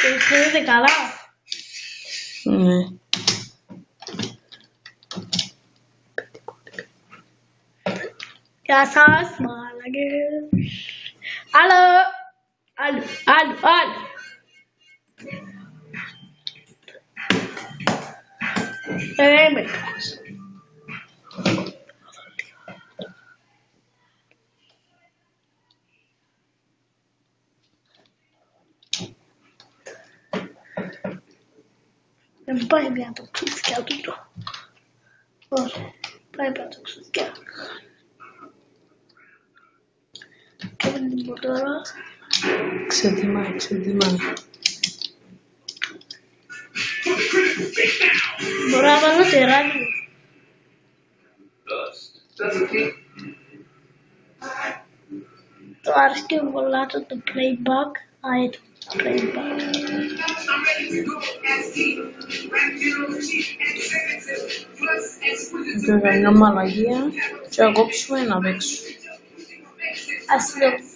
They Tem que ligar lá? Hum. Yasas Hello. Hello. Hello. Hello. alô! Remember. vai bientôt tout ce qu'il y a dedans. Voilà, vai bientôt tout ce qu'il y a. Kevin Modora. Que se demais, que se demais. Morava. Tu que do playback? Ah, playback. Και καμιά μαλαγία και να κόψουμε να παίξουμε. Αστυνομικός.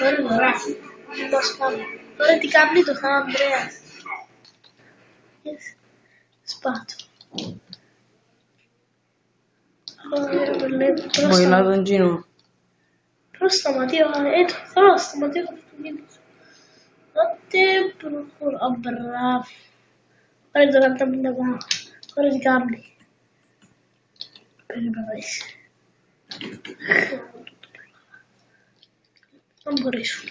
Ωραία, ωραία. Πώς κάνω. Τώρα τι κάνει το Σαν Ανδρέας. Yes. Σπάτω. Ωραία, το λέω. Πώς Βοηλά θα- τον Τζίνο. πώς σταματήσω. Ε, το θέλω να σταματήσω templo por abraço para jogar também agora tá para de Gabi para vocês vamos por isso.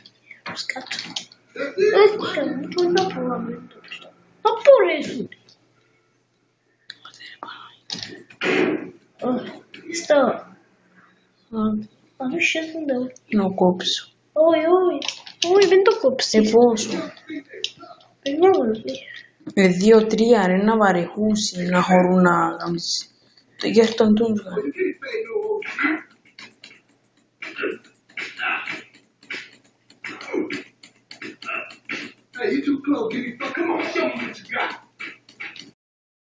Os gatos então por não por isso, não por isso estou ah, não chega não não copso oi oi. Δεν το κόψεις. Ε, πόσο. Δεν μπορεί. Ε, δύο-τρία ρε να βαρεχούσει, να χωρούν να κάνεις. Το γέρτον τους κάνει. Hey, you too close, Jimmy. Come on, show me what you got.